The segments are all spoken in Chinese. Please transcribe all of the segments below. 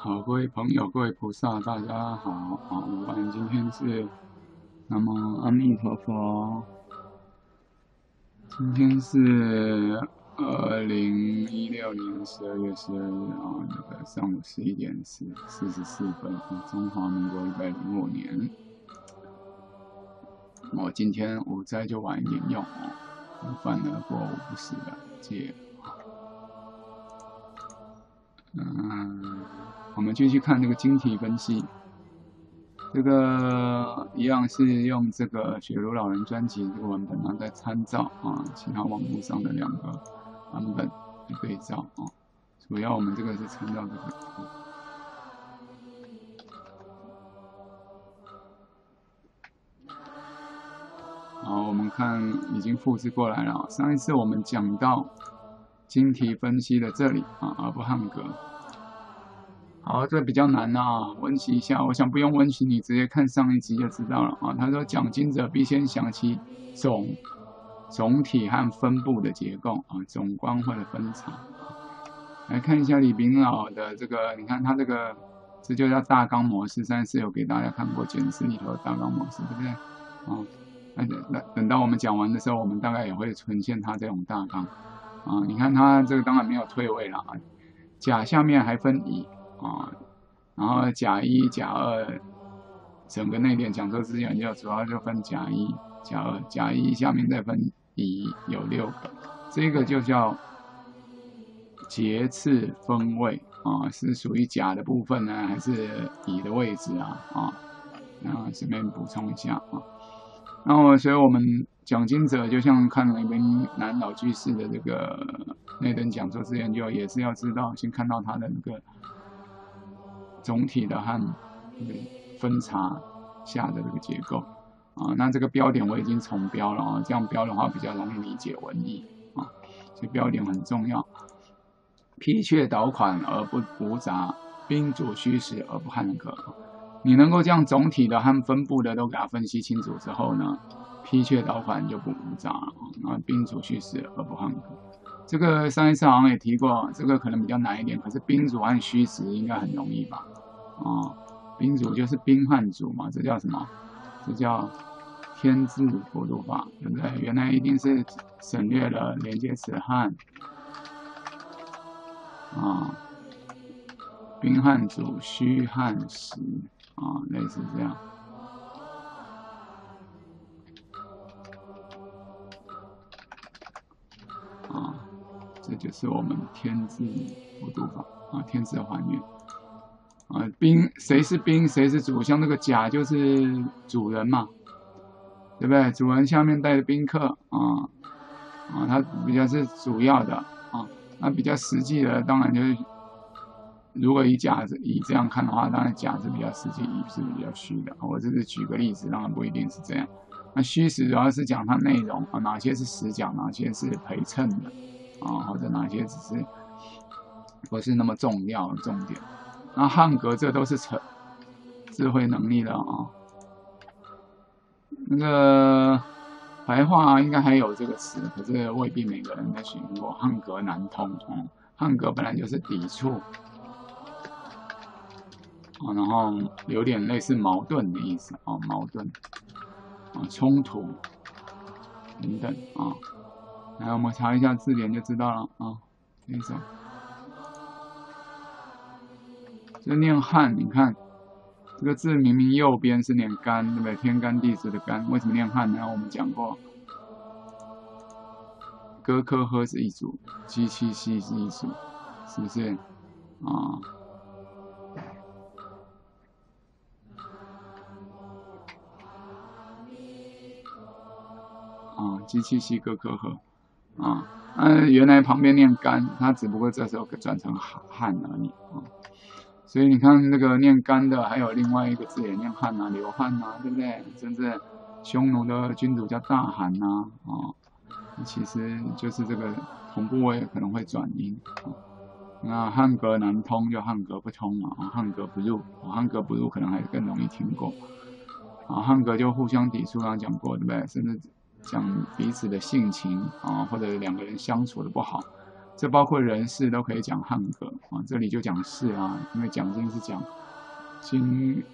好，各位朋友，各位菩萨，大家好。啊，我们今天是南无阿弥陀佛。今天是二零一六年十二月十二日啊，那个上午十一点四四十四分，中华民国一百零五年。我今天午斋就晚一点用哦，犯了过午不食的戒。嗯。我们继续看这个晶体分析，这个一样是用这个雪茹老人专辑这个文本，呢，在参照啊其他网络上的两个版本对照啊。主要我们这个是参照这个。好，我们看已经复制过来了。上一次我们讲到晶体分析的这里啊，阿布汉格。好，这比较难啊，温习一下。我想不用温习，你直接看上一集就知道了啊。他说讲经者必先想其总总体和分布的结构啊，总观或者分场。来看一下李炳老的这个，你看他这个，这就叫大纲模式。上次有给大家看过简史里头的大纲模式，对不对？啊，那那等到我们讲完的时候，我们大概也会呈现他这种大纲啊。你看他这个当然没有退位了啊，甲下面还分乙。啊，然后甲一、甲二，整个内点讲座资源就主要就分甲一、甲二，甲一下面再分乙，有六个，这个就叫节次分位啊，是属于甲的部分呢，还是乙的位置啊？啊，那顺便补充一下啊。然后，所以我们讲经者就像看了一本南老居士的这个内等讲座资源，就也是要知道先看到他的那个。总体的和分叉下的这个结构啊，那这个标点我已经重标了啊，这样标的话比较容易理解文意啊，所以标点很重要。批却导款而不复杂，宾主虚实而不汉格。你能够将总体的和分布的都给它分析清楚之后呢，批却导款就不复杂了啊，宾主虚实而不汉格。这个上一次好像也提过，这个可能比较难一点，可是宾主和虚实应该很容易吧？啊，宾主就是宾汉主嘛，这叫什么？这叫天字辅助法，对不对？原来一定是省略了连接词汉啊，宾汉主虚汉实啊，类似这样啊，这就是我们天字辅读法啊，天字还原。啊，宾谁是宾，谁是主？像那个甲就是主人嘛，对不对？主人下面带的宾客啊，啊，他比较是主要的啊。那比较实际的，当然就是，如果以甲以这样看的话，当然甲是比较实际，乙是比较虚的。我这是举个例子，当然不一定是这样。那虚实主要是讲它内容啊，哪些是实讲，哪些是陪衬的啊，或者哪些只是不是那么重要重点。那汉格这都是成智慧能力了啊。那个白话应该还有这个词，可是未必每个人在使用过。汉格难通哦，汉格本来就是抵触啊，然后有点类似矛盾的意思啊，矛盾啊，冲突等等啊。来，我们查一下字典就知道了啊，这种。这念汉，你看这个字明明右边是念干，对不对？天干地支的干，为什么念汉呢？我们讲过，哥科喝是一组，七七西是一组，是不是？啊啊，七七西哥科喝啊，嗯，原来旁边念干，它只不过这时候转成汉而已啊。所以你看那个念干的，还有另外一个字也念汉呐，流汗呐，对不对？甚至匈奴的君主叫大汗呐，啊，其实就是这个同部位可能会转音。那汉格难通就汉格不通嘛，啊，汉格不入，汉格不入可能还更容易听过。啊，汉格就互相抵触，刚讲过，对不对？甚至讲彼此的性情啊，或者两个人相处的不好。这包括人事都可以讲汉格啊。这里就讲事啊，因为讲经是讲经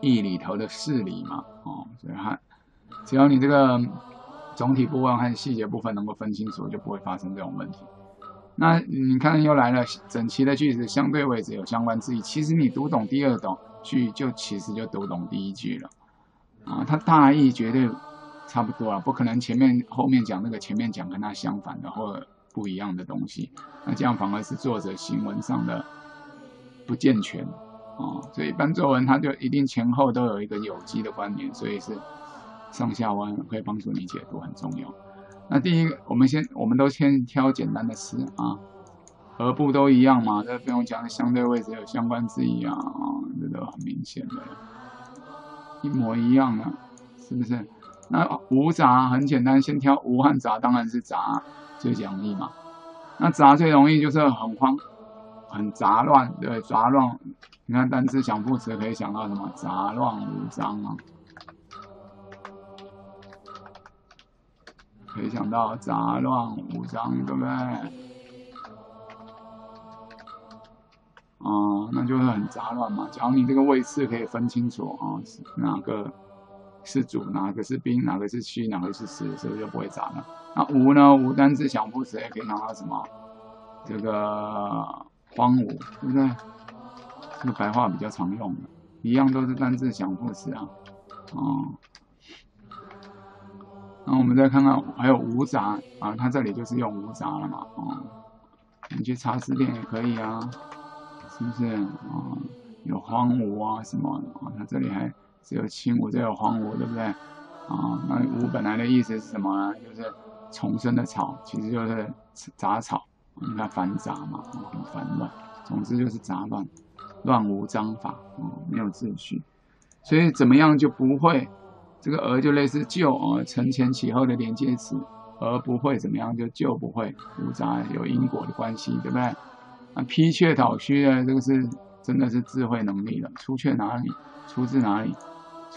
义里头的事理嘛，哦，所以汉只要你这个总体部分和细节部分能够分清楚，就不会发生这种问题。那你看又来了，整齐的句子相对位置有相关字义。其实你读懂第二懂句，就其实就读懂第一句了啊。它大意绝对差不多啊，不可能前面后面讲那个前面讲跟它相反的或者不一样的东西。那这样反而是作者行文上的不健全啊。所以一般作文它就一定前后都有一个有机的观念，所以是上下文可以帮助你解读很重要。那第一个，我们先，我们都先挑简单的词啊，而不都一样嘛？这不用讲，相对位置有相关之意啊，这都很明显的，一模一样的，是不是？那无杂很简单，先挑无和杂，当然是杂最讲义嘛。那杂最容易就是很慌，很杂乱，对，杂乱。你看单词想副词可以想到什么？杂乱无章啊。可以想到杂乱无章，对不对？哦，那就是很杂乱嘛。假如你这个位次可以分清楚啊，是哪个是主，哪个是宾，哪个是虚，哪个是实，是不是就不会杂了？那无呢？无单字想副词也可以拿到什么？这个荒芜，对不对？这个白话比较常用的，一样都是单字想副词啊，哦。那我们再看看，还有无杂啊，它这里就是用无杂了嘛，哦，你去查字典也可以啊，是不是啊？有荒芜啊什么的啊？它这里还只有青无，这有荒芜，对不对？啊，那无本来的意思是什么呢？就是重生的草，其实就是杂草，你看繁杂嘛，很繁乱，总之就是杂乱，乱无章法，哦，没有秩序，所以怎么样就不会。这个而就类似就啊，承前启后的连接词，而不会怎么样，就就不会复杂有因果的关系，对不对？那，批却导虚呢这个是真的是智慧能力了。出却哪里？出自哪里？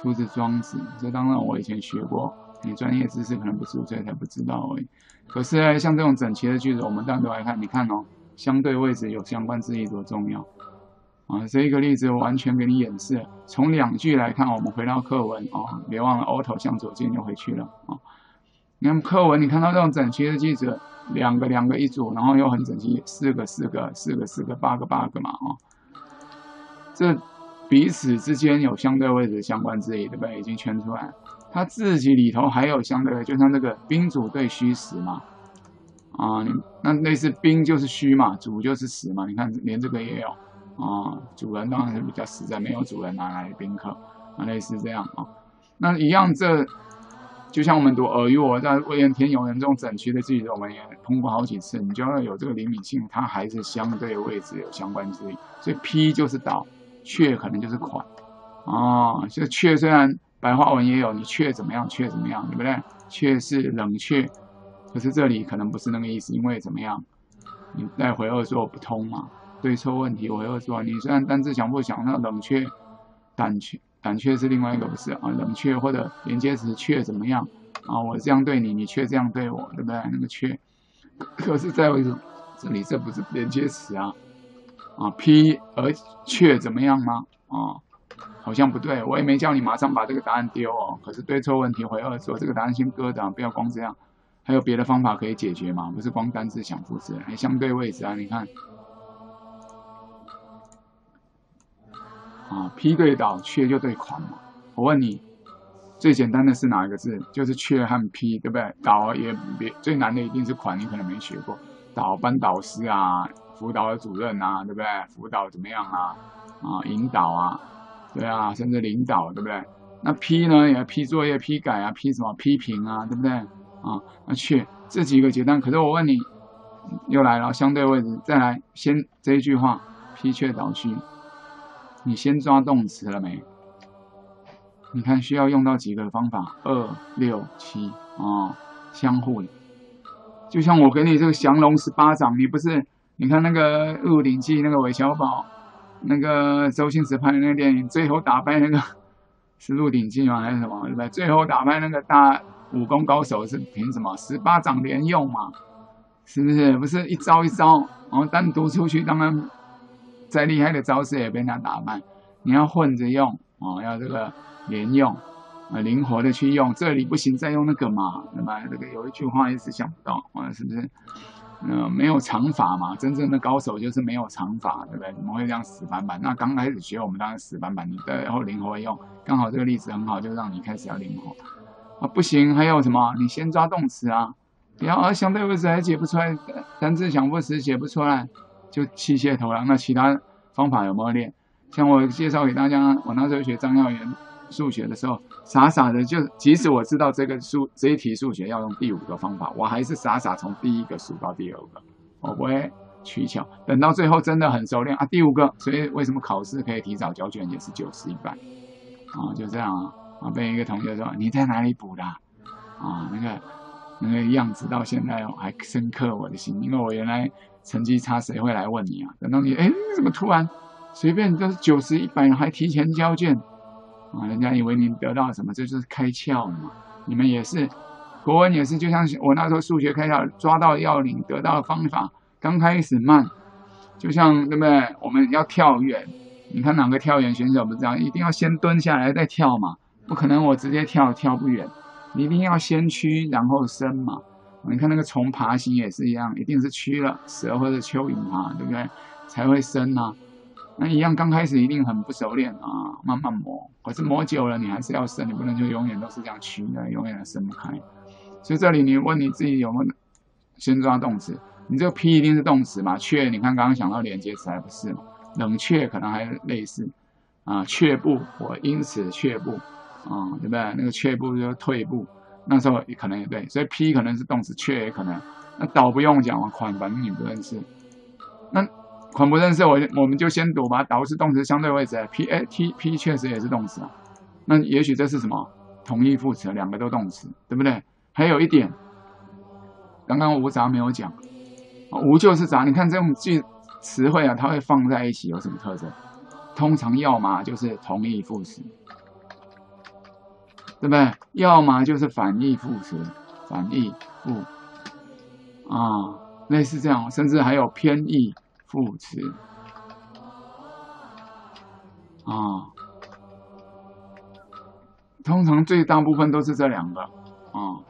出自庄子。这当然我以前学过，你专业知识可能不熟，所以才不知道而已。可是，像这种整齐的句子，我们当然都来看。你看哦，相对位置有相关字义多重要。啊，这一个例子完全给你演示。从两句来看，我们回到课文啊，别忘了 auto 向左键就回去了啊。你看课文，你看到这种整齐的句子，两个两个一组，然后又很整齐，四个四个四个四个八个八个嘛啊。这彼此之间有相对位置相关之意，对不对？已经圈出来。它自己里头还有相对，就像这个宾主对虚实嘛啊，那类似宾就是虚嘛，主就是实嘛。你看连这个也有。啊，主人当然是比较实在，没有主人拿来宾客，啊，类似这样啊。那一样，这就像我们读尔虞我诈、未言天有人这种整齐的句子，我们也通过好几次，你就要有这个灵敏性，它还是相对位置有相关之意。所以 P 就是导，却可能就是款啊。这却虽然白话文也有，你却怎么样，却怎么样，对不对？却是冷却，可是这里可能不是那个意思，因为怎么样，你带回二说不通嘛。对错问题，我又说，你虽然单字想不想，那冷却、胆怯、胆怯是另外一个不是啊？冷却或者连接词却怎么样啊？我这样对你，你却这样对我，对不对？那个却，可是再一次，这里这不是连接词啊？啊，批而却怎么样吗？啊，好像不对，我也没叫你马上把这个答案丢哦。可是对错问题回二说，这个答案先搁着，不要光这样，还有别的方法可以解决吗？不是光单字想复制，还相对位置啊？你看。啊，批对导，却就对款嘛。我问你，最简单的是哪一个字？就是却和批，对不对？导也别最难的一定是款，你可能没学过。导班导师啊，辅导的主任啊，对不对？辅导怎么样啊？啊，引导啊，对啊，甚至领导，对不对？那批呢，也要批作业、批改啊，批什么？批评啊，对不对？啊，那去这几个阶段。可是我问你，又来了，相对位置，再来，先这一句话，批却导去。你先抓动词了没？你看需要用到几个方法？二六七啊，相互的。就像我给你这个降龙十八掌，你不是？你看那个《鹿鼎记》那个韦小宝，那个周星驰拍的那个电影，最后打败那个是《鹿鼎记》吗？还是什么？对不对？最后打败那个大武功高手是凭什么？十八掌连用嘛？是不是？不是一招一招，然后单独出去，当然再厉害的招式也被他打败。你要混着用哦，要这个连用啊，灵活的去用。这里不行，再用那个嘛。那么这个有一句话一直想不到啊，是不是？嗯，没有长法嘛，真正的高手就是没有长法，对不对？怎么会这样死板板？那刚开始学，我们当然死板板，你然后灵活用。刚好这个例子很好，就让你开始要灵活啊。不行，还有什么？你先抓动词啊，不要啊，相对位置还解不出来，单字想不死解不出来，就弃械投降。那其他方法有没有练？像我介绍给大家，我那时候学张耀元数学的时候，傻傻的就，即使我知道这个数这一题数学要用第五个方法，我还是傻傻从第一个数到第二个，我不会取巧。等到最后真的很熟练啊，第五个，所以为什么考试可以提早交卷也是九十一百啊？就这样啊啊！被一个同学说你在哪里补的啊？那个那个样子到现在还深刻我的心，因为我原来成绩差，谁会来问你啊？等到你哎，怎么突然随便都是九十一百，还提前交卷？啊，人家以为你得到什么，这就是开窍嘛。你们也是，国文也是，就像我那时候数学开窍，抓到要领，得到方法。刚开始慢，就像对不对？我们要跳远，你看哪个跳远选手不这样？一定要先蹲下来再跳嘛，不可能我直接跳跳不远，你一定要先屈然后伸嘛。你看那个虫爬行也是一样，一定是屈了，蛇或者蚯蚓嘛，对不对？才会伸呐。那一样，刚开始一定很不熟练啊，慢慢磨。可是磨久了，你还是要生，你不能就永远都是这样曲的，永远伸不开。所以这里你问你自己有没有先抓动词？你这个 P 一定是动词嘛？却，你看刚刚想到连接词还不是嘛？冷却可能还类似啊，却步，我因此却步啊，对不对？那个却步就退步，那时候也可能也对。所以 P 可能是动词，却也可能。那倒不用讲嘛，款反正你不认识。那款不认识，我我们就先读吧。导是动词相对位置，P A T P 确实也是动词啊。那也许这是什么同义副词，两个都动词，对不对？还有一点，刚刚无杂没有讲，无就是杂。你看这种句词汇啊，它会放在一起有什么特征？通常要么就是同义副词，对不对？要么就是反义副词，反义副啊，类似这样，甚至还有偏义。副词啊，通常最大部分都是这两个啊。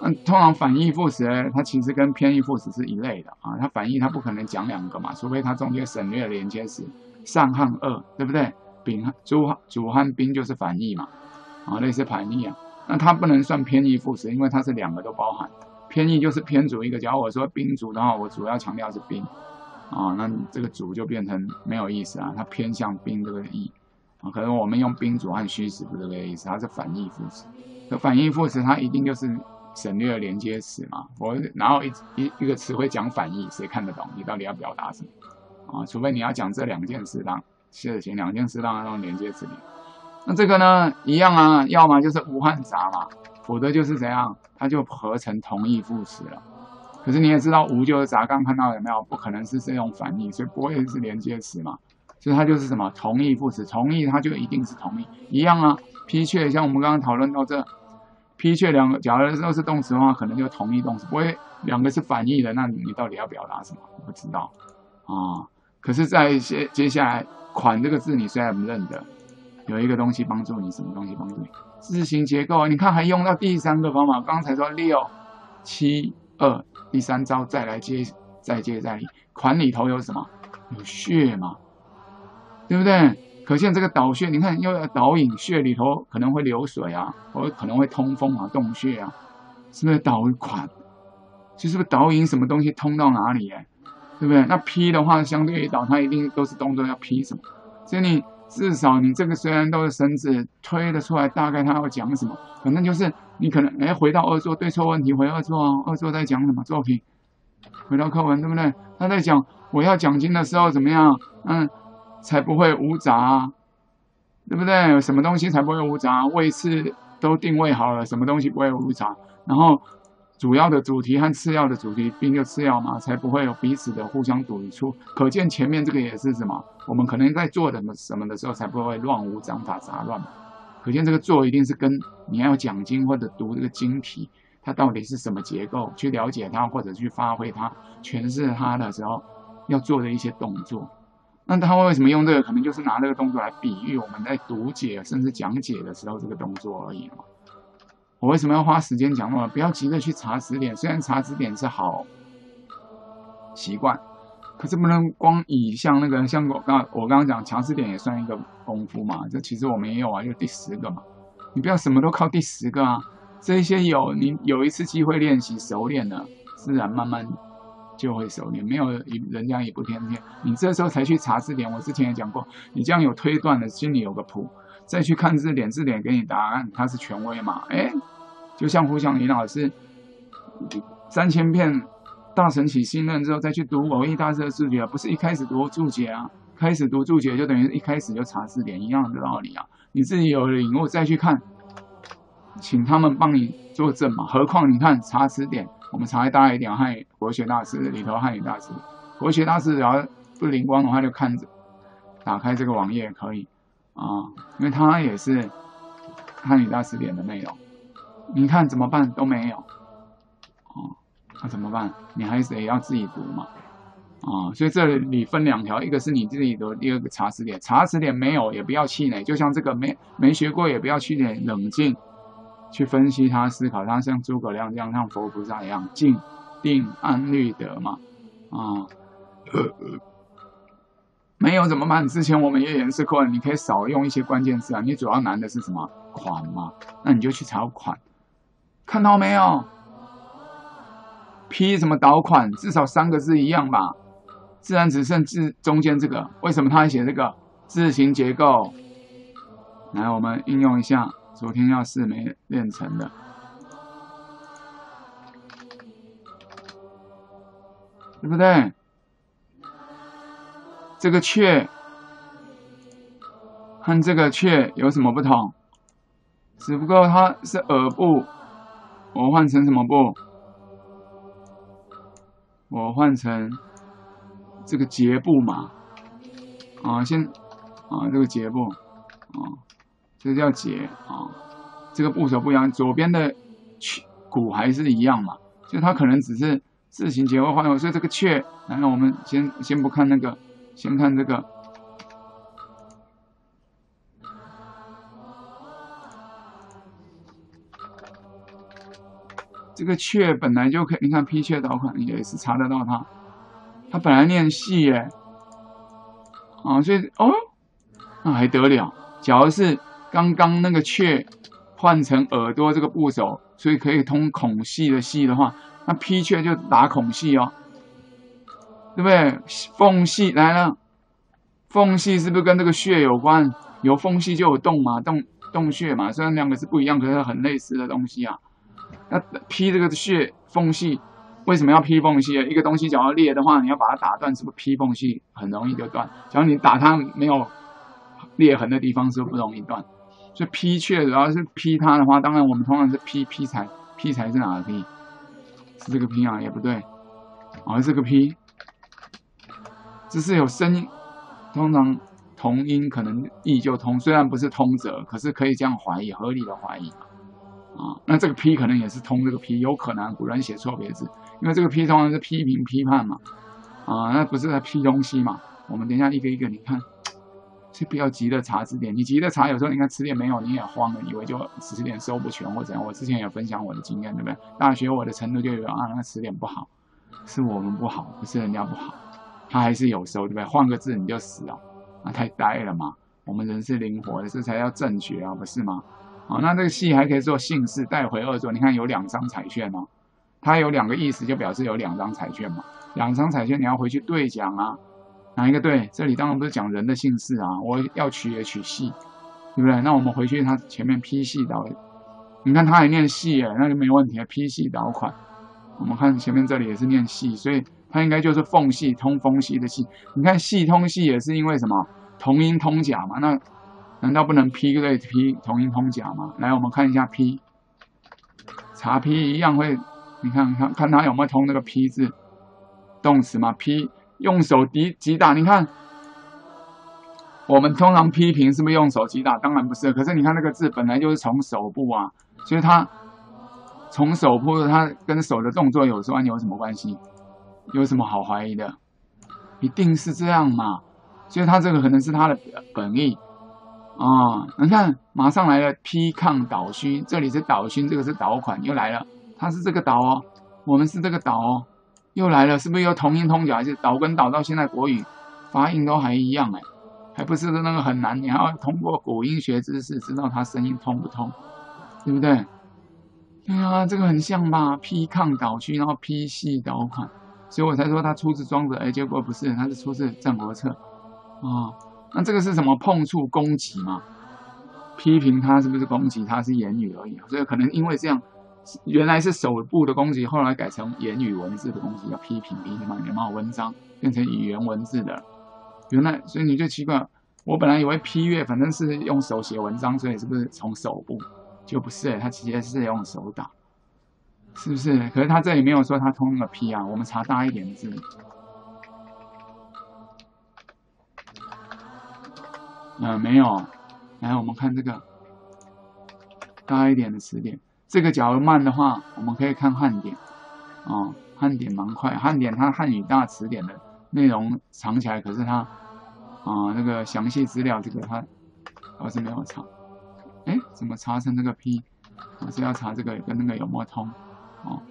嗯，通常反义副词它其实跟偏义副词是一类的啊。它反义它不可能讲两个嘛，除非它中间省略连接词上和二，对不对？丙主主和宾就是反义嘛啊，类似反义啊。那它不能算偏义副词，因为它是两个都包含。偏义就是偏主一个，假如我说宾主的话，我主要强调是宾。啊，那这个主就变成没有意思啊，它偏向宾这个义啊，可能我们用宾主和虚实不这个意思，它是反义副词。那反义副词它一定就是省略连接词嘛，我然后一一一个词汇讲反义，谁看得懂你到底要表达什么啊？除非你要讲这两件事当事情，两件事当用连接词里。那这个呢一样啊，要么就是无汉杂嘛，否则就是怎样，它就合成同义副词了。可是你也知道，无就是杂，刚看到有没有？不可能是这种反义，所以不会是连接词嘛？所以它就是什么同义副词，同义它就一定是同义，一样啊。批却像我们刚刚讨论到这，批却两个，假如都是动词的话，可能就同义动词，不会两个是反义的。那你到底要表达什么？不知道啊。可是，在接接下来款这个字，你虽然不认得，有一个东西帮助你，什么东西帮助你？字形结构，你看还用到第三个方法，刚才说六七二。第三招再来接，再接再厉。款里头有什么？有血嘛，对不对？可见这个导穴，你看又要导引穴里头可能会流水啊，或可能会通风啊，洞穴啊，是不是导款？就是不是导引什么东西通到哪里？哎，对不对？那劈的话，相对于导，它一定都是动作要劈什么？所以你至少你这个虽然都是绳子推得出来，大概他要讲什么，反正就是。你可能哎，回到二作对错问题，回二作啊，二作在讲什么作品？回到课文对不对？他在讲我要奖金的时候怎么样？嗯，才不会无杂，对不对？什么东西才不会无杂？位次都定位好了，什么东西不会无杂？然后主要的主题和次要的主题并就次要嘛，才不会有彼此的互相堵出。可见前面这个也是什么？我们可能在做什么什么的时候，才不会乱无章法杂乱。可见这个做一定是跟你要讲经或者读这个经题它到底是什么结构，去了解它或者去发挥它、诠释它的时候要做的一些动作。那他为什么用这个？可能就是拿这个动作来比喻我们在读解甚至讲解的时候这个动作而已嘛。我为什么要花时间讲呢？不要急着去查词典，虽然查词典是好习惯，可是不能光以像那个像我刚我刚刚讲查词典也算一个功夫嘛。这其实我们也有啊，就第十个嘛。你不要什么都靠第十个啊，这些有你有一次机会练习熟练了，自然慢慢。就会熟练，没有人家也不天天。你这时候才去查字典，我之前也讲过，你这样有推断的，心里有个谱，再去看字典，字典给你答案，它是权威嘛？哎，就像胡祥林老师三千遍大神起信任之后，再去读某一大师的注解，不是一开始读注解啊，开始读注解就等于一开始就查字典一样的道理啊。你自己有领悟再去看，请他们帮你作证嘛。何况你看查词典。我们查大一点，汉语国学大师里头，汉语大师，国学大师只要不灵光的话，就看着，打开这个网页可以啊，因为它也是汉语大师典的内容。你看怎么办都没有，哦，那怎么办？你还是得要自己读嘛，啊，所以这里分两条，一个是你自己读，第二个查词典。查词典没有也不要气馁，就像这个没没学过也不要气馁，冷静。去分析他、思考他，像诸葛亮这样，像佛菩萨一样，静、定、安、虑、得嘛，啊，没有怎么办？之前我们也演示过了，你可以少用一些关键字啊。你主要难的是什么？款嘛，那你就去查款，看到没有？批什么导款？至少三个字一样吧？自然只剩字中间这个，为什么他还写这个字形结构？来，我们应用一下。昨天要是没练成的，对不对？这个雀和这个雀有什么不同？只不过它是耳部，我换成什么部？我换成这个节部嘛。啊，先啊，这个节部啊。这叫节啊，这个部首不一样，左边的骨还是一样嘛，就它可能只是字形结构换了所以这个雀，来，我们先先不看那个，先看这个，这个雀本来就可以，你看批雀导款也是查得到它，它本来念细耶，啊，所以哦，那还得了，假如是。刚刚那个雀换成耳朵这个部首，所以可以通孔隙的隙的话，那批雀就打孔隙哦，对不对？缝隙来了，缝隙是不是跟这个穴有关？有缝隙就有洞嘛，洞洞穴嘛，虽然两个是不一样，可是很类似的东西啊。那劈这个穴缝隙为什么要劈缝隙？一个东西假如裂的话，你要把它打断，是不是劈缝隙很容易就断？假如你打它没有裂痕的地方，是不是不容易断？就劈穴，主要是劈它的话，当然我们通常是劈劈柴，劈柴是哪个劈？是这个劈啊？也不对，哦，这个劈，只是有声音，通常同音可能义就通，虽然不是通则，可是可以这样怀疑，合理的怀疑啊，那这个批可能也是通这个批，有可能古人写错别字，因为这个批通常是批评批判嘛，啊，那不是在批东西嘛？我们等一下一个一个你看。就不要急着查字典，你急着查，有时候你看词典没有，你也慌了，以为就词典收不全或怎样。我之前也分享我的经验，对不对？大学我的程度就有啊，那词典不好，是我们不好，不是人家不好，他还是有收，对不对？换个字你就死了，那太呆了嘛。我们人是灵活的，这才叫正学啊，不是吗？好，那这个戏还可以做姓氏带回二座，你看有两张彩券哦，它有两个意思，就表示有两张彩券嘛。两张彩券你要回去兑奖啊。哪一个对？这里当然不是讲人的姓氏啊，我要取也取戏，对不对？那我们回去它前面批系导，你看它还念系哎，那就没问题啊。批系导款，我们看前面这里也是念系，所以它应该就是缝隙通风隙的系。你看系通系也是因为什么？同音通假嘛？那难道不能批对批同音通假吗？来，我们看一下批，查批一样会，你看看看它有没有通那个批字动词嘛？批。用手击击打，你看，我们通常批评是不是用手击打？当然不是。可是你看那个字本来就是从手部啊，所以它从手部，它跟手的动作有关有什么关系？有什么好怀疑的？一定是这样嘛？所以他这个可能是他的本意啊。你看，马上来了 P 抗导勋，这里是导勋，这个是导款，又来了，它是这个导哦，我们是这个导哦，又来了，是不是又同音同角？还是导跟导到现在国语发音都还一样哎？还不是那个很难，你要通过古音学知识知道它声音通不通，对不对？对啊，这个很像吧？P 抗导区，然后 P 系导款，所以我才说他出自庄子，哎，结果不是，他是出自《战国策》啊。那这个是什么？碰触攻击嘛？批评他是不是攻击？他是言语而已，所以可能因为这样，原来是手部的攻击，后来改成言语文字的攻击，要批评批评嘛？有没有文章变成语言文字的？原来，所以你就奇怪，我本来以为批阅反正是用手写文章，所以是不是从手部？就不是，他直接是用手打，是不是？可是他这里没有说他通那个批啊，我们查大一点的字。嗯，没有。来，我们看这个大一点的词典。这个假如慢的话，我们可以看汉典。哦，汉典蛮快，汉典它汉语大词典的内容藏起来，可是它啊那个详细资料这个它我是没有查。哎，怎么查成这个 P？我是要查这个跟那个有没有通？哦，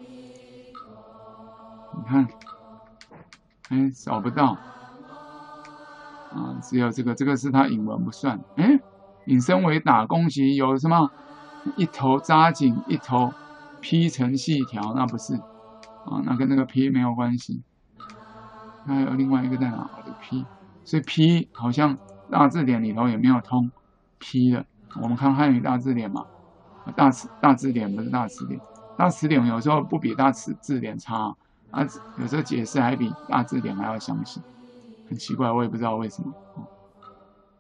你看，哎，找不到。啊，只有这个，这个是他引文不算。哎，引申为打攻击有什么？一头扎紧，一头劈成细条，那不是？啊，那跟那个劈没有关系。还有另外一个在哪？这个 P，所以劈好像大字典里头也没有通劈的。我们看汉语大字典嘛，大词大字典不是大词典，大词典有时候不比大词字典差啊，有时候解释还比大字典还要详细，很奇怪，我也不知道为什么。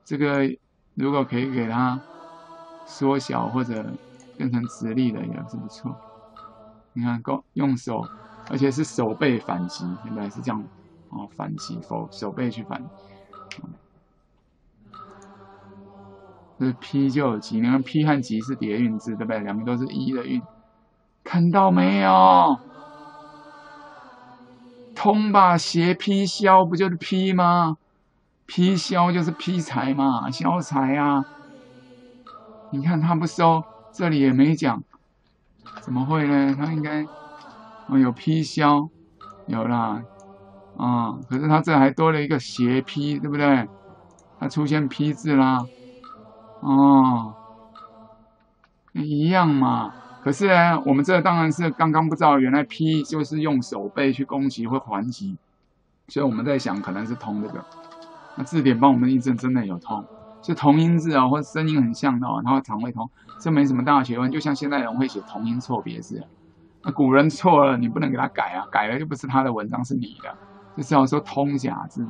这个如果可以给它缩小或者变成直立的也是不错。你看，够用手，而且是手背反击，原来是这样哦，反击否手背去反。是 P 就有吉，你看 P 和吉是叠韵字，对不对？两个都是一的韵，看到没有？通吧，斜劈削不就是劈吗？劈削就是劈柴嘛，削柴啊。你看他不收，这里也没讲，怎么会呢？他应该哦有劈削，有啦，啊，可是他这还多了一个斜劈，对不对？他出现劈字啦。哦，一样嘛。可是呢，我们这当然是刚刚不知道，原来 P 就是用手背去攻击或还击，所以我们在想可能是通这个。那字典帮我们印证真的有通，是同音字啊，或者声音很像的，哦它会常会通，这没什么大学问。就像现代人会写同音错别字，那古人错了，你不能给他改啊，改了就不是他的文章，是你的，就是要说通假字。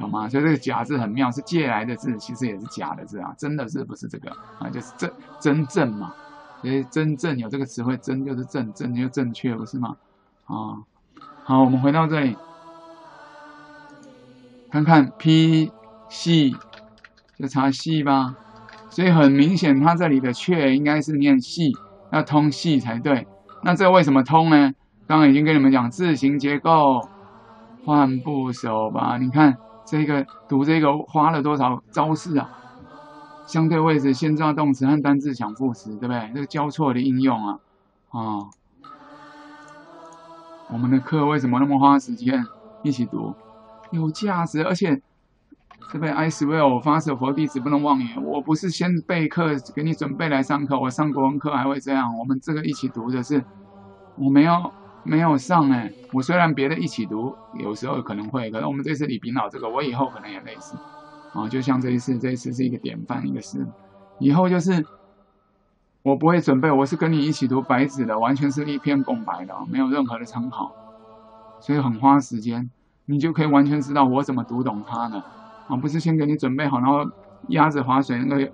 好吗？所以这个假字很妙，是借来的字，其实也是假的字啊，真的是不是这个啊？就是真真正嘛，所以真正有这个词汇，真就是正，正就正确，不是吗？啊，好，我们回到这里，看看 P 细，就查细吧。所以很明显，它这里的确应该是念细，要通细才对。那这为什么通呢？刚刚已经跟你们讲字形结构，换部首吧，你看。这个读这个花了多少招式啊？相对位置、先兆动词和单字想副词，对不对？这个交错的应用啊，啊，我们的课为什么那么花时间一起读？有价值，而且这边 I swear，我发誓佛弟子不能妄言，我不是先备课给你准备来上课，我上国文课还会这样。我们这个一起读的是，我没有。没有上哎，我虽然别的一起读，有时候可能会，可能我们这次李炳老这个，我以后可能也类似，啊，就像这一次，这一次是一个典范，一个是，以后就是我不会准备，我是跟你一起读白纸的，完全是一片空白的，没有任何的参考，所以很花时间，你就可以完全知道我怎么读懂它的，啊，不是先给你准备好，然后鸭子划水那个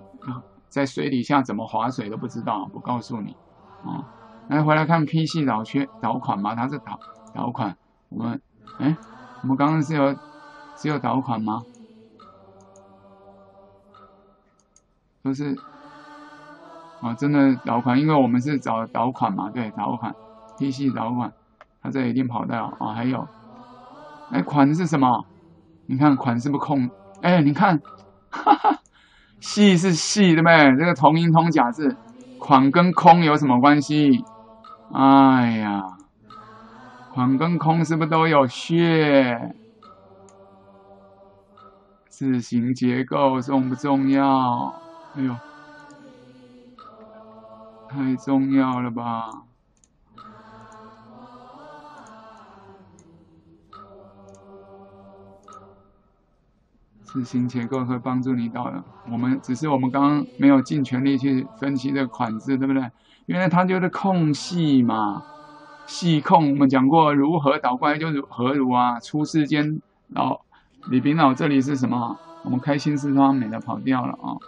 在水底下怎么划水都不知道，不告诉你，啊。来，回来看 P 系导缺导款吗？它是导导款。我们，哎，我们刚刚是有只有导款吗？都是啊，真的导款，因为我们是找导款嘛，对，导款，P 系导款，它这一定跑掉啊。还有，哎，款是什么？你看款是不是空？哎，你看，哈哈，系是系，对不对？这个同音通假字，款跟空有什么关系？哎呀，款跟空是不是都有穴？字形结构重不重要？哎呦，太重要了吧！字形结构会帮助你到的。我们只是我们刚刚没有尽全力去分析这个款字，对不对？原来它就是空隙嘛，隙空。我们讲过如何导怪就是何如啊？出世间然后李炳老这里是什么？我们开心是他，美的跑掉了啊！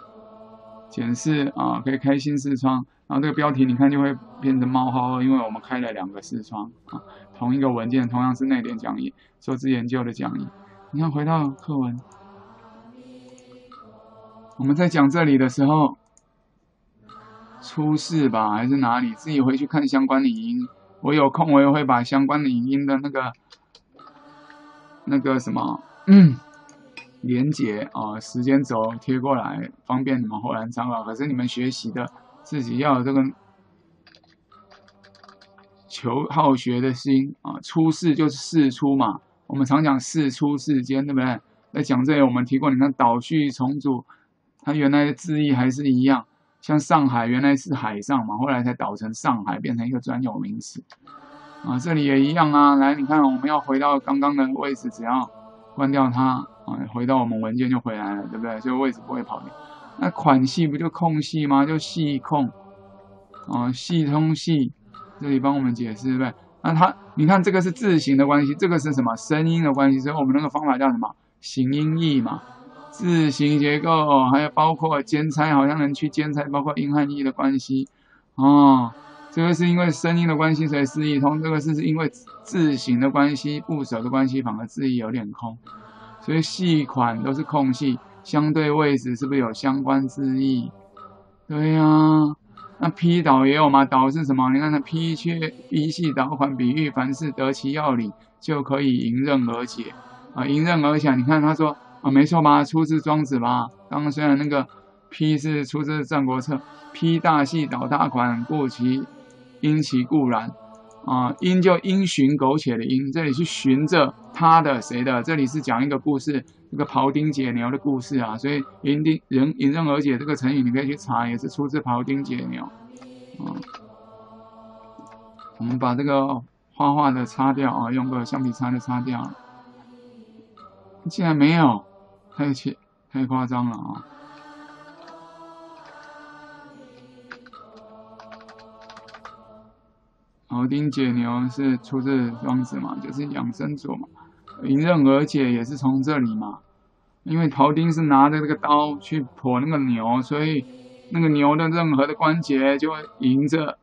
检视啊，可以开新视窗，然后这个标题你看就会变成冒号，因为我们开了两个视窗啊。同一个文件，同样是内点讲义，做字研究的讲义。你看回到课文。我们在讲这里的时候，初试吧还是哪里？自己回去看相关的语音。我有空我也会把相关的语音的那个那个什么，嗯，连接啊，时间轴贴过来，方便你们后来参考。可是你们学习的自己要有这个求好学的心啊。出世就是试出嘛，我们常讲试出世间，对不对？在讲这里我们提过，你看导序重组。它原来的字义还是一样，像上海原来是海上嘛，后来才导成上海，变成一个专有名词。啊，这里也一样啊。来，你看，我们要回到刚刚的位置，只要关掉它啊，回到我们文件就回来了，对不对？所以位置不会跑掉。那款系不就空系吗？就系空啊，系通系，这里帮我们解释，对不对？那它，你看这个是字形的关系，这个是什么？声音的关系，所以我们那个方法叫什么？形音义嘛。字形结构，还有包括兼差，好像能去兼差，包括音和义的关系，哦，这个是因为声音的关系，所以字义通；这个是因为字形的关系，部首的关系，反而字义有点空，所以细款都是空隙，相对位置是不是有相关之意？对呀，那批导也有嘛？导是什么？你看那批缺一系导款比喻，凡事得其要领，就可以迎刃而解啊！迎刃而解，你看他说。啊，没错吧？出自庄子吧？刚刚虽然那个批是出自《战国策》，批大细导大款，故其因其固然啊，因就因循苟且的因，这里是循着他的谁的？这里是讲一个故事，这个庖丁解牛的故事啊，所以迎丁人迎刃而解这个成语你可以去查，也是出自庖丁解牛啊。我们把这个画画的擦掉啊，用个橡皮擦的擦掉了。竟然没有。太切太夸张了啊！庖丁解牛是出自庄子嘛，就是养生主嘛。迎刃而解也是从这里嘛，因为庖丁是拿着这个刀去剖那个牛，所以那个牛的任何的关节就会迎着，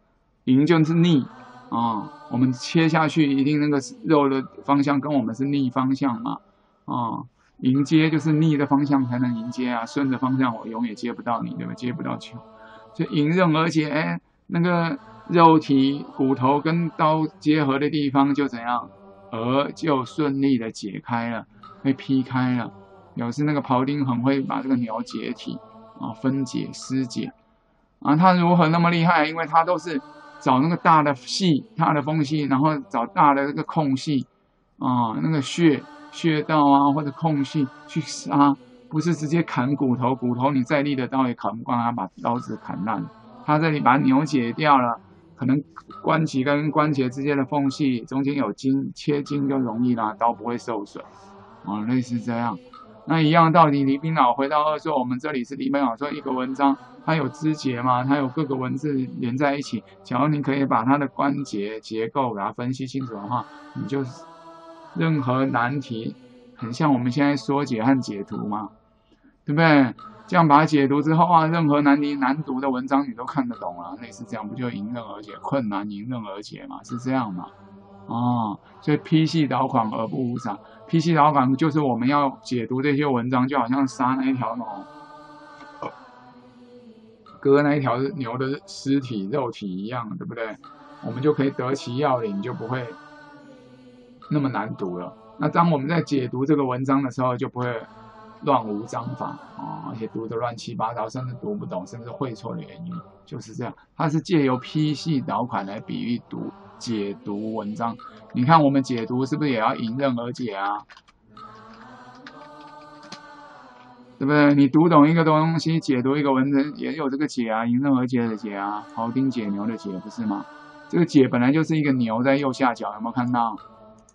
迎就是逆啊。我们切下去一定那个肉的方向跟我们是逆方向嘛啊。迎接就是逆的方向才能迎接啊，顺着方向我永远接不到你，对吧？接不到球，就迎刃而解。哎，那个肉体骨头跟刀结合的地方就怎样，而就顺利的解开了，被劈开了。表示那个庖丁很会把这个牛解体啊，分解尸解啊。他如何那么厉害？因为他都是找那个大的隙，大的缝隙，然后找大的那个空隙啊，那个穴。穴道啊，或者空隙去杀，不是直接砍骨头，骨头你再利的刀也砍不光，他把刀子砍烂。他这里把牛解掉了，可能关节跟关节之间的缝隙中间有筋，切筋就容易啦，刀不会受损。啊，类似这样。那一样到底李冰老回到二说，我们这里是李冰老说一个文章，它有枝节嘛，它有各个文字连在一起。假如你可以把它的关节结构给它分析清楚的话，你就。任何难题，很像我们现在缩解和解读嘛，对不对？这样把它解读之后啊，任何难题难读的文章你都看得懂了，类似这样不就迎刃而解？困难迎刃而解嘛，是这样嘛？哦，所以批系导款而不无常，批系导款就是我们要解读这些文章，就好像杀那一条龙，割那一条牛的尸体肉体一样，对不对？我们就可以得其要领，就不会那么难读了。那当我们在解读这个文章的时候，就不会乱无章法啊，而且读得乱七八糟，甚至读不懂，甚至会错的原因，就是这样。它是借由批系导款来比喻读解读文章。你看我们解读是不是也要迎刃而解啊？对不对？你读懂一个东西，解读一个文字，也有这个解啊，迎刃而解的解啊，庖丁解牛的解，不是吗？这个解本来就是一个牛在右下角，有没有看到？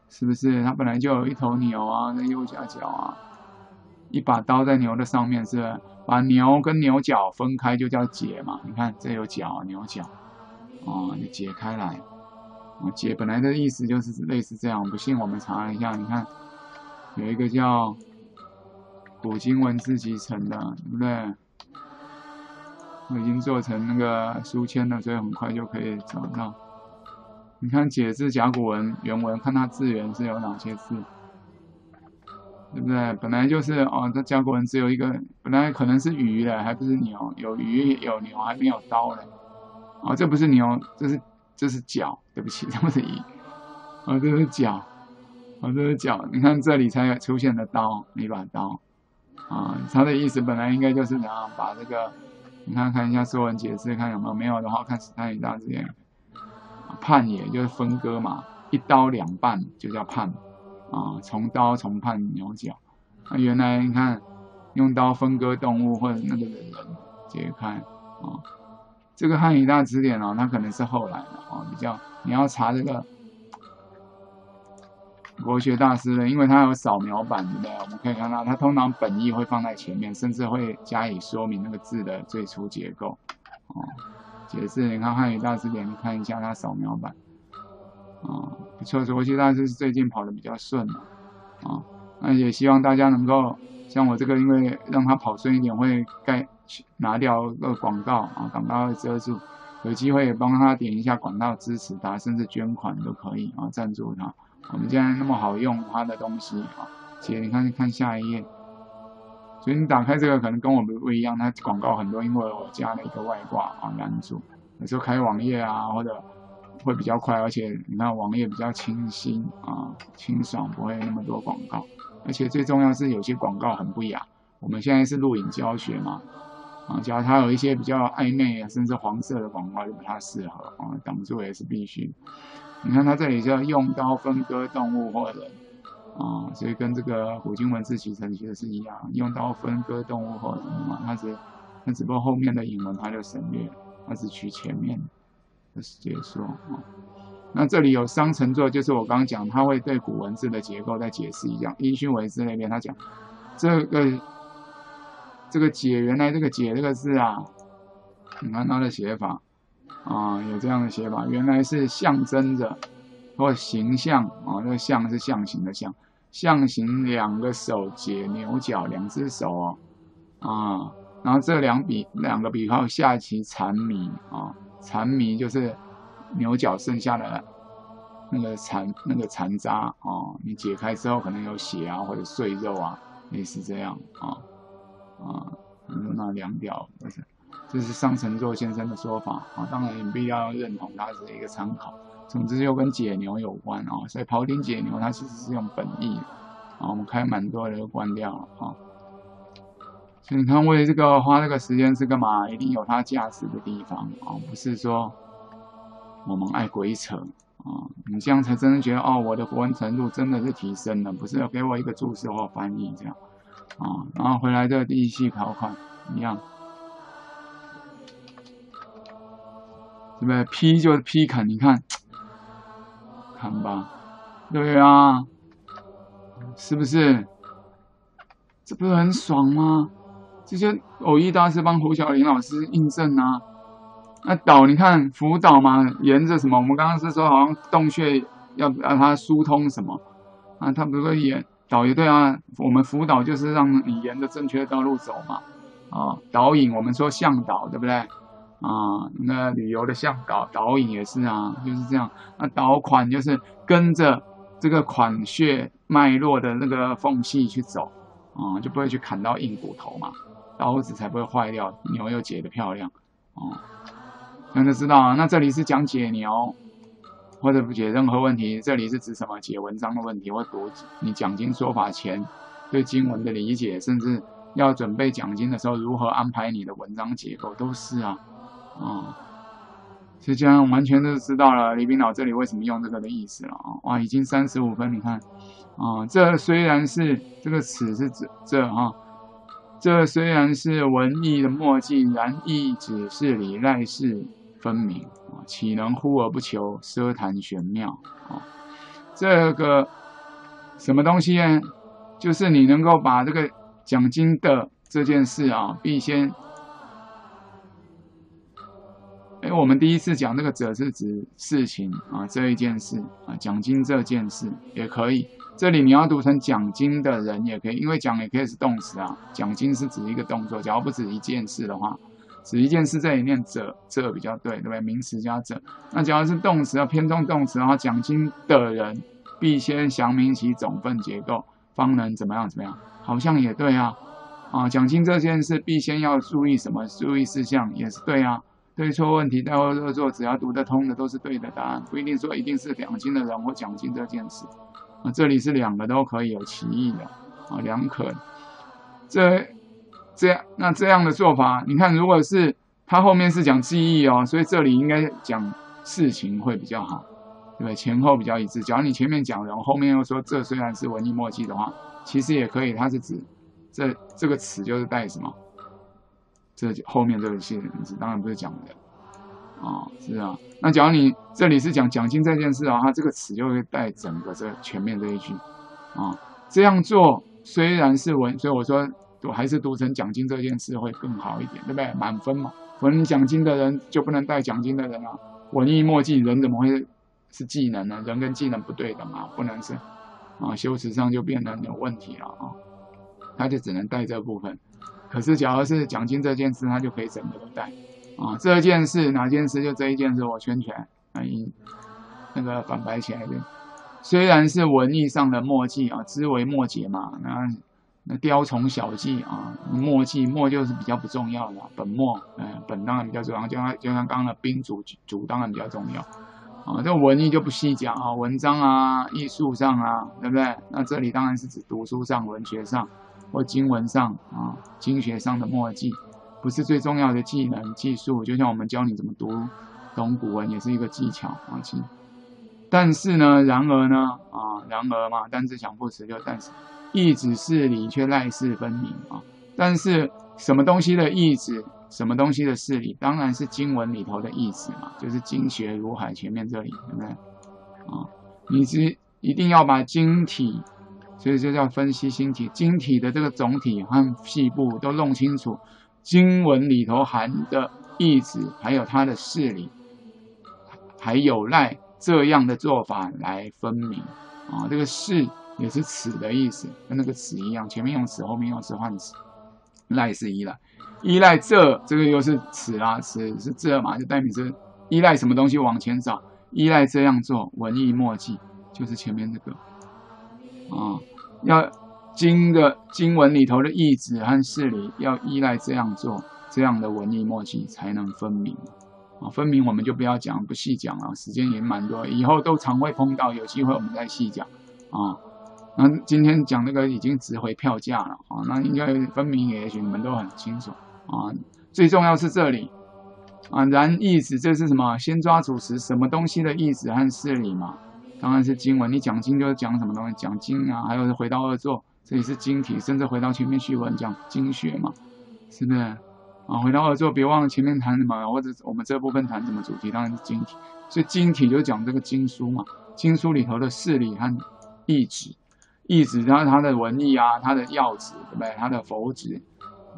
是不是？它本来就有一头牛啊，在右下角啊，一把刀在牛的上面，是把牛跟牛角分开就叫解嘛？你看这有角，牛角，啊，就解开来。解本来的意思就是类似这样，不信我们查一下，你看有一个叫。古今文字集成的，对不对？我已经做成那个书签了，所以很快就可以找到。你看解字甲骨文原文，看它字源是有哪些字，对不对？本来就是哦，这甲骨文只有一个，本来可能是鱼的，还不是牛，有鱼有牛，还没有刀呢。哦，这不是牛，这是这是角，对不起，这不是鱼，哦，这是角，哦，这是角。你看这里才出现的刀，一把刀。啊，他的意思本来应该就是怎样把这个，你看看一下说文解释，看有没有没有的话，看史太语大字典，判也就是分割嘛，一刀两半就叫判，啊，从刀从判牛角，那原来你看用刀分割动物或者那个人解开，啊，这个汉语大词典啊，它可能是后来的啊，比较你要查这个。国学大师呢，因为它有扫描版，对不对？我们可以看到，它通常本意会放在前面，甚至会加以说明那个字的最初结构。哦，解释，你看汉语大词典，你看一下它扫描版。啊，不错，国学大师是最近跑的比较顺了。啊，那也希望大家能够像我这个，因为让它跑顺一点，会盖拿掉个广告啊，广告遮住。有机会也帮他点一下广告支持他，甚至捐款都可以啊，赞助他。我们既然那么好用他的东西啊，姐，你看看下一页，所以你打开这个可能跟我们不一样，它广告很多，因为我加了一个外挂啊拦住，有时候开网页啊或者会比较快，而且你看网页比较清新啊清爽，不会那么多广告，而且最重要是有些广告很不雅，我们现在是录影教学嘛，啊，假如它有一些比较暧昧啊甚至黄色的广告就不太适合啊，挡住也是必须。你看它这里叫用刀分割动物或人啊，所以跟这个古今文字集成其实是一样，用刀分割动物或人嘛，它只它只不过后面的引文它就省略，它只取前面的解说啊。那这里有商乘作，就是我刚刚讲，他会对古文字的结构再解释一下。依训为字那边他讲这个这个解原来这个解这个字啊，你看它的写法。啊，有这样的写法，原来是象征着或形象啊，这个象是象形的象，象形两个手解牛角，两只手哦，啊，然后这两笔两个笔号下棋残弥啊，残弥就是牛角剩下的那个残那个残渣啊，你解开之后可能有血啊或者碎肉啊，类似这样啊啊，那两条不是。这是上乘座先生的说法啊，当然你必要认同它是一个参考。总之又跟解牛有关啊，所以庖丁解牛它其实是用本意啊。我们开蛮多的都关掉了啊。你看为这个花这个时间是干嘛？一定有它价值的地方啊，不是说我们爱鬼扯啊。你这样才真的觉得哦，我的国文程度真的是提升了，不是要给我一个注释或翻译这样啊。然后回来这个第一期考款一样。对不对？批就是劈砍，你看，看吧，对啊，是不是？这不是很爽吗？这些偶一大师帮胡小林老师印证啊。那导，你看辅导嘛，沿着什么？我们刚刚是说好像洞穴要让它疏通什么啊？他不是沿导也对啊。我们辅导就是让你沿着正确的道路走嘛。啊，导引我们说向导，对不对？啊，那旅游的向导导引也是啊，就是这样。那导款就是跟着这个款穴脉络的那个缝隙去走，啊，就不会去砍到硬骨头嘛，刀子才不会坏掉，牛又解得漂亮，哦，那就知道啊。那这里是讲解牛，或者不解任何问题，这里是指什么？解文章的问题，或读你讲经说法前对经文的理解，甚至要准备讲经的时候如何安排你的文章结构，都是啊，啊。就这样，完全都知道了李斌老这里为什么用这个的意思了啊！哇，已经三十五分，你看，啊，这虽然是这个词是指这哈，这虽然是文艺的墨迹，然意指事理赖事分明啊，岂能忽而不求，奢谈玄妙啊？这个什么东西呢？就是你能够把这个讲经的这件事啊，必先。哎，我们第一次讲这个“者”是指事情啊，这一件事啊，讲经这件事也可以。这里你要读成讲经的人也可以，因为讲也可以是动词啊。讲经是指一个动作，假如不止一件事的话，指一件事这里念“者”这比较对，对不对？名词加“者”。那假如是动词要偏重动词的话，讲经的人必先详明其总分结构，方能怎么样怎么样？好像也对啊。啊，讲经这件事必先要注意什么注意事项，也是对啊。对错问题，待会儿做，只要读得通的都是对的答案，不一定说一定是讲经的人或讲经这件事啊。这里是两个都可以有歧义的啊，两可。这这样，那这样的做法，你看，如果是他后面是讲记忆哦，所以这里应该讲事情会比较好，对不对？前后比较一致。假如你前面讲人，后面又说这虽然是文艺墨迹的话，其实也可以，它是指这这个词就是带什么？这后面这个些名字当然不是讲的啊，是啊。那假如你这里是讲讲经这件事啊，它这个词就会带整个这前面这一句啊。这样做虽然是文，所以我说读还是读成讲经这件事会更好一点，对不对？满分嘛。文讲经的人就不能带讲经的人啊。文艺墨迹人怎么会是技能呢？人跟技能不对的嘛，不能是啊。修辞上就变得有问题了啊。他就只能带这部分。可是，假如是奖金这件事，他就可以整个都带啊。这件事哪件事？就这一件事，我圈起来，那一那个反白起来的。虽然是文艺上的墨迹啊，知为墨解嘛。那那雕虫小技啊，墨迹墨就是比较不重要的，本墨嗯本当然比较重要，就像就像刚刚的宾主主当然比较重要啊。这文艺就不细讲啊，文章啊，艺术上啊，对不对？那这里当然是指读书上、文学上。或经文上啊，经学上的墨迹，不是最重要的技能技术。就像我们教你怎么读懂古文，也是一个技巧啊。其但是呢，然而呢，啊，然而嘛，单字想不辞就但是，意指事理却赖事分明啊。但是什么东西的意指，什么东西的事理，当然是经文里头的意思嘛，就是经学如海前面这里，对不对？啊，你是一定要把经体。所以就叫分析星体，晶体的这个总体和细部都弄清楚，经文里头含的意思，还有它的事理，还有赖这样的做法来分明啊。这个事也是此的意思，跟那个此一样，前面用此，后面用此换此。赖是依赖，依赖这这个又是此啦，此是这嘛，就代表是依赖什么东西往前找，依赖这样做，文艺墨迹就是前面这个。啊，要经的经文里头的意旨和事理，要依赖这样做，这样的文艺默契才能分明。啊，分明我们就不要讲，不细讲了，时间也蛮多，以后都常会碰到，有机会我们再细讲。啊，那今天讲那个已经值回票价了。啊，那应该分明，也许你们都很清楚。啊，最重要是这里。啊，然意旨这是什么？先抓主词，什么东西的意旨和事理嘛？当然是经文，你讲经就是讲什么东西？讲经啊，还有回到二座，这里是经体，甚至回到前面序文讲经学嘛，是不是？啊，回到二座，别忘了前面谈什么，或者我们这部分谈什么主题？当然是经体，所以经体就讲这个经书嘛，经书里头的事理和意旨，意旨然后它的文意啊，它的要旨，对不对？它的佛旨，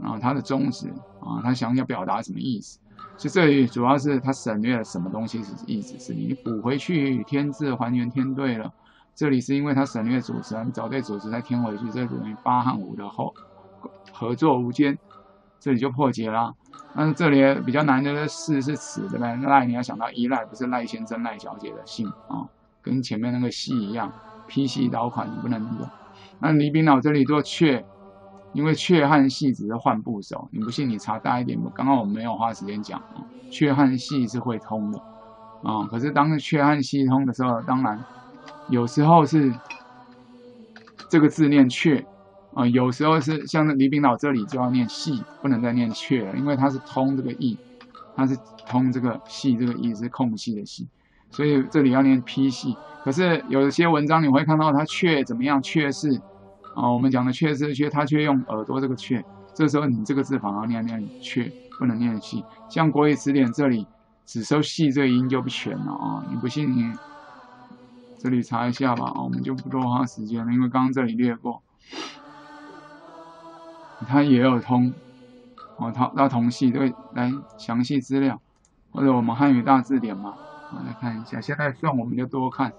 然后它的宗旨啊，它想要表达什么意思？所以这里主要是它省略了什么东西是意思是你补回去添字还原添对了。这里是因为他省略主词，你找对主词再添回去，这等于八和五的后合作无间，这里就破解了。但是这里比较难的是是此，对不对？赖你要想到依赖，不是赖先生赖小姐的姓啊，跟前面那个系一样，批系导款你不能用。那李炳老这里做却，因为雀和细只是换部首，你不信你查大一点。刚刚我没有花时间讲啊，雀和细是会通的啊。可是当雀和细通的时候，当然有时候是这个字念雀啊，有时候是像李炳老这里就要念细，不能再念雀了，因为它是通这个意，它是通这个细这个意是空隙的隙，所以这里要念披细。可是有一些文章你会看到它却怎么样？却是啊，我们讲的却是却，它却用耳朵这个却，这时候你这个字反而念念却，不能念细。像国语词典这里只收细这个音就不全了啊！你不信你这里查一下吧，我们就不多花时间了，因为刚刚这里略过。它也有通哦，它那同系对，来详细资料或者我们汉语大字典嘛，我来看一下。现在算我们就多看。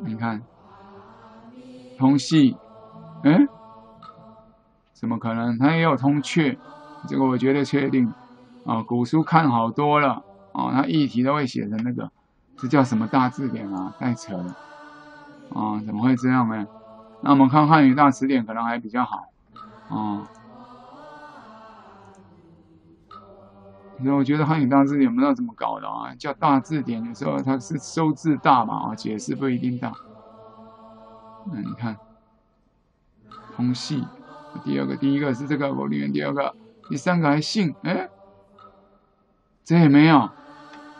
你看，通细，嗯，怎么可能？它也有通阙，这个我觉得确定啊。古书看好多了啊，它议题都会写成那个，这叫什么大字典啊？太扯了啊！怎么会这样呢？那我们看汉语大词典可能还比较好啊。所以我觉得汉语大字典不知道怎么搞的啊，叫大字典有时候它是收字大嘛啊，解释不一定大。那你看，通系，第二个第一个是这个我里面第二个，第三个还信，哎，这也没有，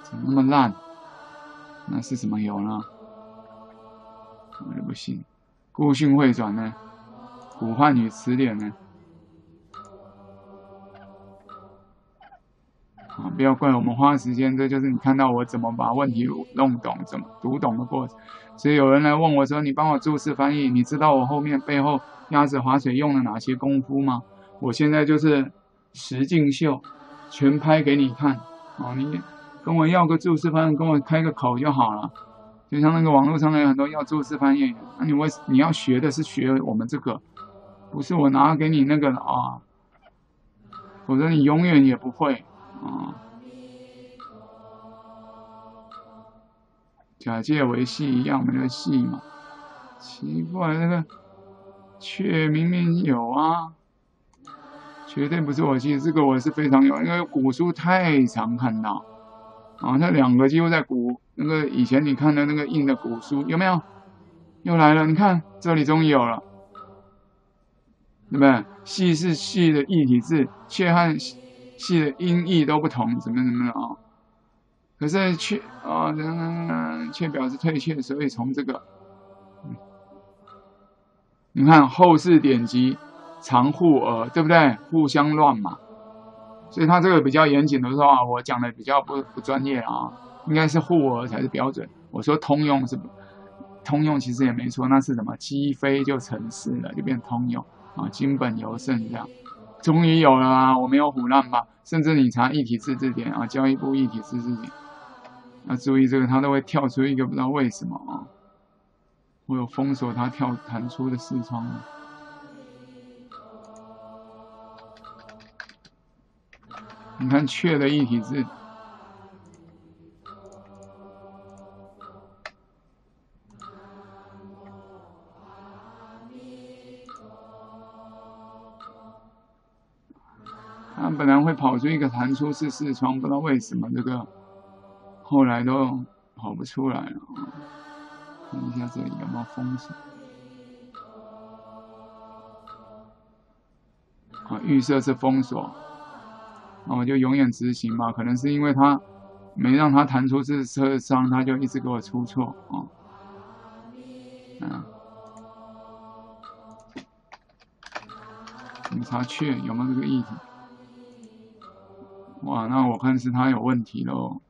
怎么那么烂？那是什么油呢？我就不信，固训会转呢？古汉语词典呢？啊，不要怪我们花时间，这就是你看到我怎么把问题弄懂、怎么读懂的过程。所以有人来问我说：“你帮我注释翻译，你知道我后面背后鸭子划水用了哪些功夫吗？”我现在就是实境秀，全拍给你看。啊，你跟我要个注释翻译，跟我开个口就好了。就像那个网络上有很多要注释翻译，那你为你要学的是学我们这个，不是我拿给你那个啊，否则你永远也不会。啊，假借为戏一样，没个戏嘛？奇怪，那个却明明有啊，绝对不是我记，这个我是非常有，因为古书太常看到啊，那两个几乎在古那个以前你看的那个印的古书有没有？又来了，你看这里终于有了，对不对？戏是戏的异体字，却和。系的音译都不同，怎么怎么的啊？可是却啊，却表示退却，所以从这个，你看后世典籍常互讹，对不对？互相乱嘛。所以他这个比较严谨的说啊，我讲的比较不不专业啊，应该是互讹才是标准。我说通用是通用，其实也没错，那是什么？击飞就成事了，就变通用啊，金本尤胜这样。终于有了啊！我没有胡乱吧？甚至你查一体字字典啊，教育部一体字字典，要注意这个，它都会跳出一个不知道为什么啊，我有封锁它跳弹出的视窗。你看“雀”的一体字。本来会跑出一个弹出式视窗，不知道为什么这个后来都跑不出来了！看一下这里有没有封锁啊？预设是封锁，那我就永远执行吧。可能是因为他没让他弹出这车商，他就一直给我出错啊。嗯，你查确有没有这个议题。哇，那我看是他有问题喽。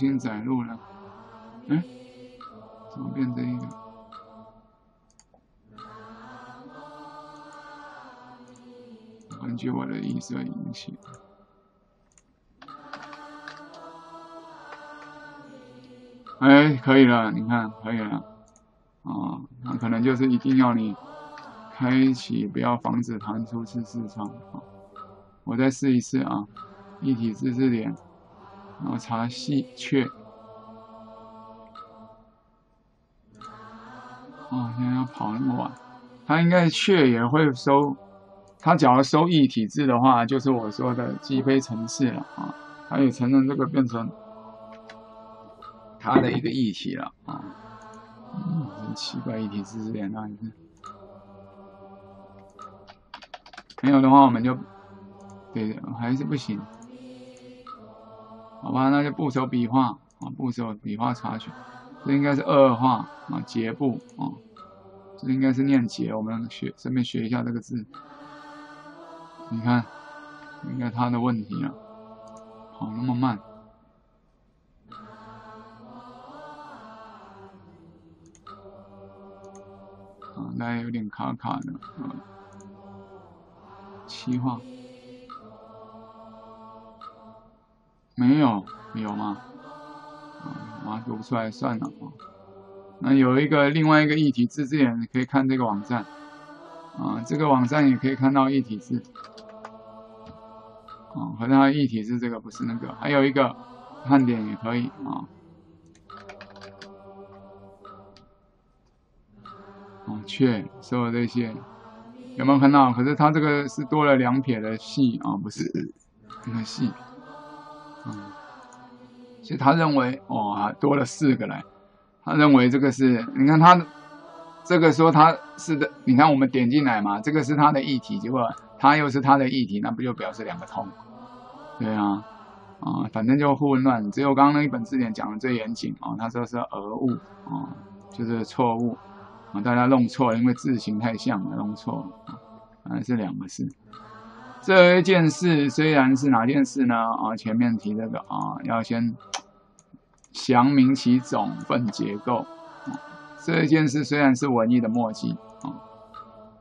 新载入了，嗯，怎么变这个？根据我的意思引起。哎，可以了，你看可以了，啊，那可能就是一定要你开启，不要防止弹出四视窗啊。我再试一次啊，一体知识点，然后查细确。哦，现在要跑那么晚，他应该确也会收。他假如收异体字的话，就是我说的击飞城市了啊。他也承认这个变成他的一个异体了啊。嗯，很奇怪，异体字字典那一是。没有的话，我们就对，还是不行。好吧，那就部首笔画啊，部首笔画查询。这应该是二画啊，节部啊，这应该是念节，我们学顺便学一下这个字。你看，应该他的问题了，跑那么慢，啊，那有点卡卡的，啊，七画，没有，有吗？啊，读不出来算了啊。那有一个另外一个异体字字眼，你，可以看这个网站啊，这个网站也可以看到异体字啊，和它异体字这个不是那个，还有一个汉典也可以啊。哦，确所有这些有没有看到？可是它这个是多了两撇的细啊，不是那个细，嗯。所以他认为，哦，多了四个来。他认为这个是，你看他这个说他是的，你看我们点进来嘛，这个是他的议题，结果他又是他的议题，那不就表示两个通？对啊，啊，反正就混乱。只有刚刚那一本字典讲的最严谨啊，他说是讹误啊，就是错误啊，大家弄错了，因为字形太像了，弄错了啊，反正是两个事。这一件事虽然是哪件事呢？啊，前面提这个啊，要先详明其总分结构。这一件事虽然是文艺的墨迹啊，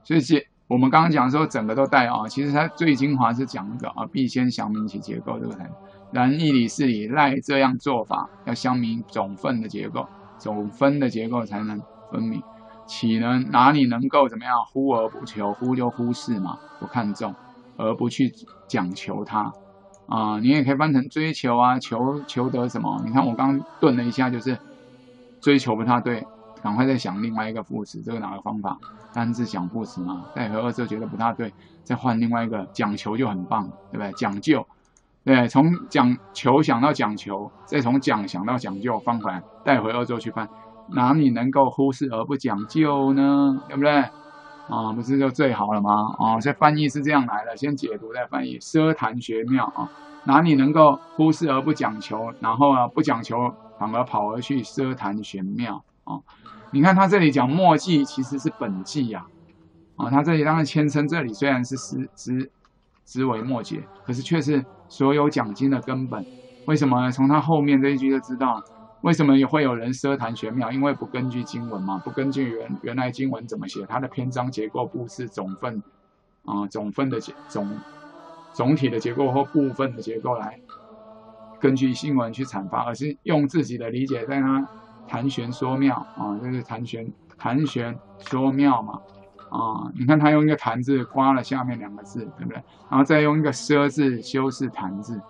所以结我们刚刚讲说整个都带啊，其实它最精华是讲一个啊，必先详明其结构这个才。然义理事理赖这样做法，要详明总分的结构，总分的结构才能分明。岂能哪里能够怎么样？忽而不求，忽就忽视嘛，不看重。而不去讲求它，啊，你也可以翻成追求啊，求求得什么？你看我刚顿了一下，就是追求不太对，赶快再想另外一个副词，这个哪个方法？单字讲副词嘛，带和二字觉得不大对，再换另外一个讲求就很棒，对不对？讲究，对，从讲求想到讲求，再从讲想到讲究，翻回来带回二字去翻，哪里能够忽视而不讲究呢？对不对？啊，不是就最好了吗？啊，这翻译是这样来的，先解读再翻译，奢谈玄妙啊，哪里能够忽视而不讲求，然后呢不讲求反而跑而去奢谈玄妙啊？你看他这里讲墨迹其实是本迹呀，啊，他这里当然谦称这里虽然是实之之为末节，可是却是所有讲经的根本。为什么？从他后面这一句就知道。为什么也会有人奢谈玄妙？因为不根据经文嘛，不根据原原来经文怎么写，它的篇章结构不是总分，啊，总分的结总总体的结构或部分的结构来根据新闻去阐发，而是用自己的理解在那谈玄说妙啊，就是谈玄谈玄说妙嘛，啊，你看他用一个谈字刮了下面两个字，对不对？然后再用一个奢字修饰谈字，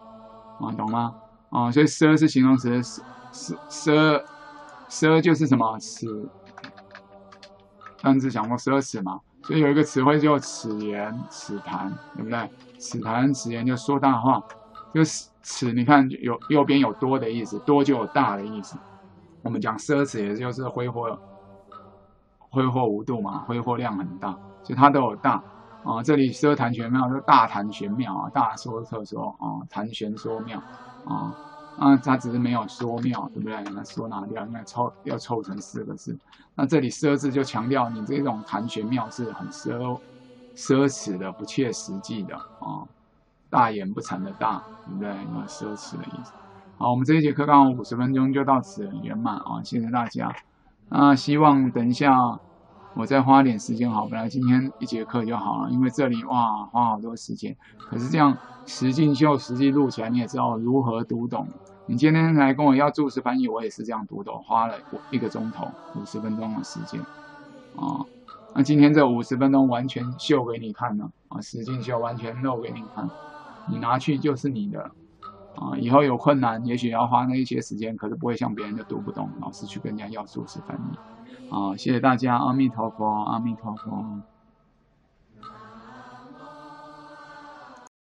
啊，懂吗？啊，所以奢是形容词。奢奢奢就是什么此，单字讲过奢侈嘛，所以有一个词汇叫此言此谈，对不对？此谈此言就说大话，就是此你看有右边有多的意思，多就有大的意思。我们讲奢侈也就是挥霍挥霍无度嘛，挥霍量很大，所以它都有大啊。这里奢谈玄妙就大谈玄妙啊，大说特说啊，谈玄说妙啊。啊，他只是没有说妙，对不对？那说拿掉，应该凑要凑成四个字。那这里奢字就强调你这种谈玄妙是很奢奢侈的、不切实际的啊，大言不惭的大，对不对？有奢侈的意思。好，我们这一节课刚好五十分钟就到此圆满啊，谢谢大家。那希望等一下我再花点时间好，本来今天一节课就好了，因为这里哇花好多时间。可是这样实进秀实际录起来，你也知道如何读懂。你今天来跟我要注释翻译，我也是这样读懂，花了一个钟头五十分钟的时间啊。那今天这五十分钟完全秀给你看了啊，实进秀完全露给你看，你拿去就是你的啊。以后有困难，也许要花那一些时间，可是不会像别人就读不懂，老师去跟人家要注释翻译。好谢谢大家阿弥陀佛阿弥陀佛。